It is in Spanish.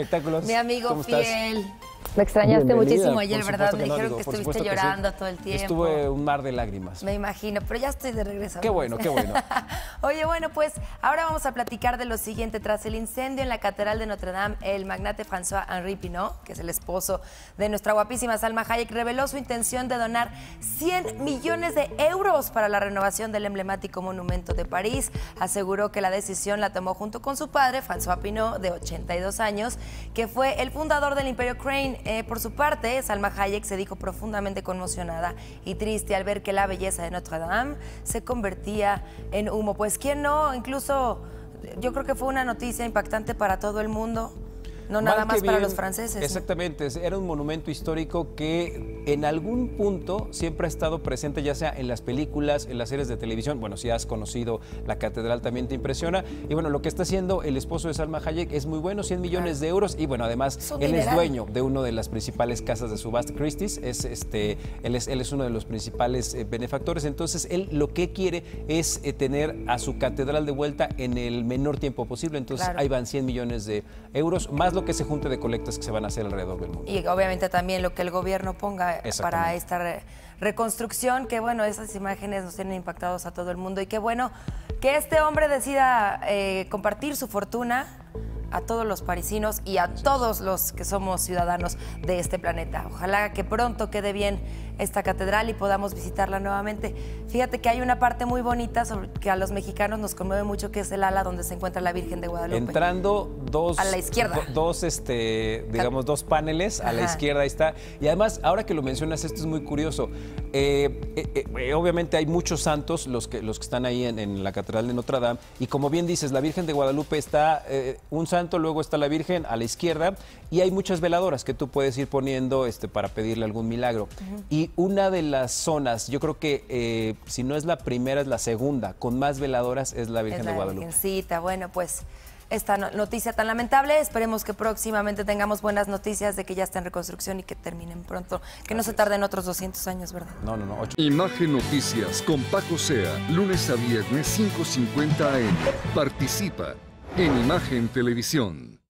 espectáculos. Mi amigo ¿Cómo estás? fiel. Me extrañaste Bienvenida, muchísimo ayer, ¿verdad? Me no, dijeron digo, que estuviste supuesto que sí. llorando todo el tiempo. Estuve un mar de lágrimas. Me imagino, pero ya estoy de regreso. Qué bueno, qué bueno. Oye, bueno, pues ahora vamos a platicar de lo siguiente. Tras el incendio en la Catedral de Notre Dame, el magnate François-Henri Pinot, que es el esposo de nuestra guapísima Salma Hayek, reveló su intención de donar 100 millones de euros para la renovación del emblemático monumento de París. Aseguró que la decisión la tomó junto con su padre, François Pinot, de 82 años, que fue el fundador del Imperio Crane. Eh, por su parte, Salma Hayek se dijo profundamente conmocionada y triste al ver que la belleza de Notre Dame se convertía en humo. Pues quién no, incluso yo creo que fue una noticia impactante para todo el mundo. No nada más para los franceses. Exactamente, era un monumento histórico que en algún punto siempre ha estado presente, ya sea en las películas, en las series de televisión. Bueno, si has conocido la catedral también te impresiona. Y bueno, lo que está haciendo el esposo de Salma Hayek es muy bueno, 100 millones de euros. Y bueno, además, él es dueño de una de las principales casas de subasta, Christie's. Es, este, él, es, él es uno de los principales eh, benefactores. Entonces, él lo que quiere es eh, tener a su catedral de vuelta en el menor tiempo posible. Entonces, Claro. ahí van 100 millones de euros, más lo que se junte de colectas que se van a hacer alrededor del mundo. Y obviamente también lo que el gobierno ponga para esta re- reconstrucción, que bueno, esas imágenes nos tienen impactados a todo el mundo y qué bueno que este hombre decida eh, compartir su fortuna a todos los parisinos y a todos los que somos ciudadanos de este planeta. Ojalá que pronto quede bien esta catedral y podamos visitarla nuevamente. Fíjate que hay una parte muy bonita sobre que a los mexicanos nos conmueve mucho, que es el ala donde se encuentra la Virgen de Guadalupe. Entrando dos, A la izquierda. do- dos, este, digamos, dos paneles a la izquierda ahí está. Y además, ahora que lo mencionas, esto es muy curioso. Eh, eh, eh, obviamente hay muchos santos los que, los que están ahí en, en la Catedral de Notre Dame. Y como bien dices, la Virgen de Guadalupe está un santo, luego está la Virgen a la izquierda. Y hay muchas veladoras que tú puedes ir poniendo este, para pedirle algún milagro. Y una de las zonas, yo creo que eh, si no es la primera, es la segunda, con más veladoras, es la Virgen Es de la Guadalupe. Virgencita. Bueno, pues esta no- noticia tan lamentable, esperemos que próximamente tengamos buenas noticias de que ya está en reconstrucción y que terminen pronto, que no se tarden otros 200 años, ¿verdad? No, no, no. ocho- Imagen Noticias con Paco Sea, lunes a viernes 5.50 am. Participa en Imagen Televisión.